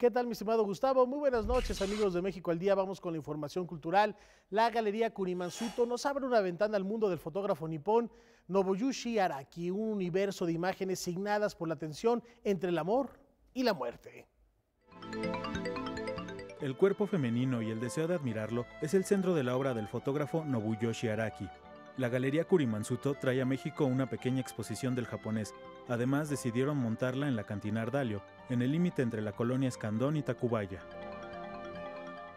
¿Qué tal, mi estimado Gustavo? Muy buenas noches, amigos de México al Día. Vamos con la información cultural. La Galería Kurimansuto nos abre una ventana al mundo del fotógrafo nipón Nobuyushi Araki, un universo de imágenes signadas por la tensión entre el amor y la muerte. El cuerpo femenino y el deseo de admirarlo es el centro de la obra del fotógrafo Nobuyoshi Araki. La Galería Kurimansuto trae a México una pequeña exposición del japonés. Además, decidieron montarla en la cantina Ardalio, en el límite entre la colonia Escandón y Tacubaya.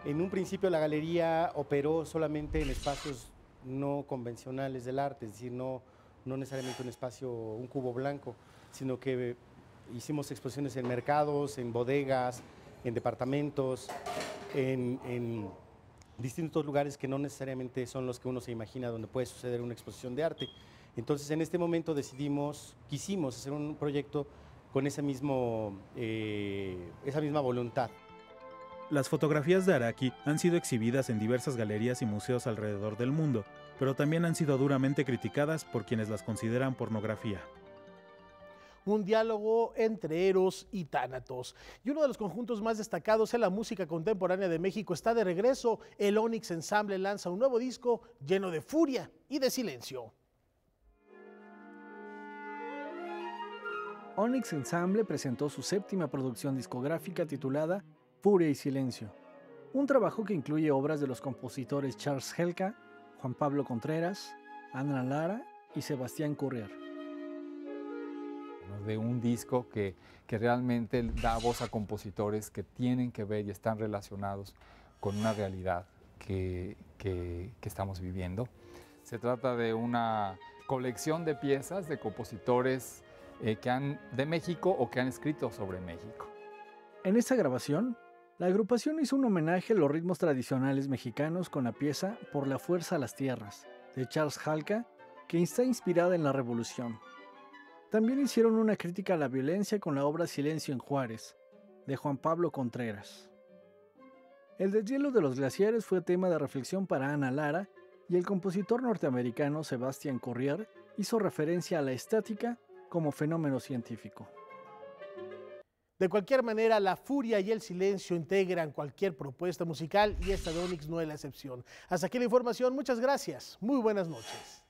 En un principio la galería operó solamente en espacios no convencionales del arte, es decir, no, no necesariamente un espacio, un cubo blanco, sino que hicimos exposiciones en mercados, en bodegas, en departamentos, en, en distintos lugares que no necesariamente son los que uno se imagina donde puede suceder una exposición de arte. Entonces en este momento decidimos, quisimos hacer un proyecto con ese mismo, eh, esa misma voluntad. Las fotografías de Araki han sido exhibidas en diversas galerías y museos alrededor del mundo, pero también han sido duramente criticadas por quienes las consideran pornografía un diálogo entre Eros y Tánatos. Y uno de los conjuntos más destacados en la música contemporánea de México está de regreso. El Onyx Ensemble lanza un nuevo disco lleno de furia y de silencio. Onyx Ensemble presentó su séptima producción discográfica titulada Furia y Silencio, un trabajo que incluye obras de los compositores Charles Helka, Juan Pablo Contreras, Ana Lara y Sebastián Currier. De un disco que, que realmente da voz a compositores que tienen que ver y están relacionados con una realidad que, que, que estamos viviendo. Se trata de una colección de piezas de compositores eh, que han, de México o que han escrito sobre México. En esta grabación, la agrupación hizo un homenaje a los ritmos tradicionales mexicanos con la pieza Por la Fuerza a las Tierras, de Charles Halka, que está inspirada en la Revolución. También hicieron una crítica a la violencia con la obra Silencio en Juárez, de Juan Pablo Contreras. El deshielo de los glaciares fue tema de reflexión para Ana Lara y el compositor norteamericano Sebastian Corrier hizo referencia a la estática como fenómeno científico. De cualquier manera, la furia y el silencio integran cualquier propuesta musical y esta de Onyx no es la excepción. Hasta aquí la información, muchas gracias, muy buenas noches.